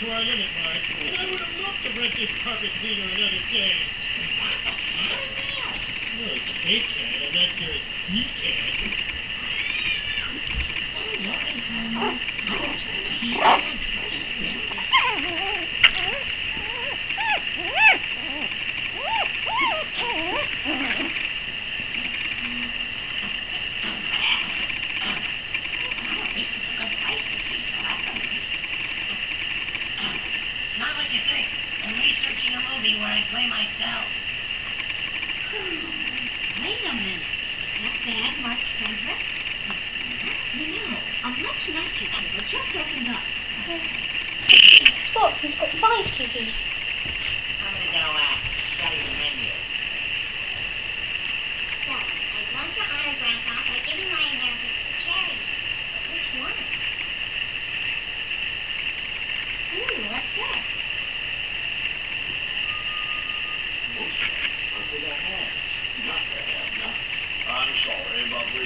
to our limit, Marge, and I would have loved to rent this carpet cleaner another day. Well, they can, and that sure as he can. This is a good place to see celebrities. Not what you think. I'm researching movie where I play myself. Wait a minute. That bad Mark Frederick? You know, a much nicer table just opened up. Spot, he's got five TVs. I'm gonna go, uh, study the menu. So, I'd love to honor Grandpa by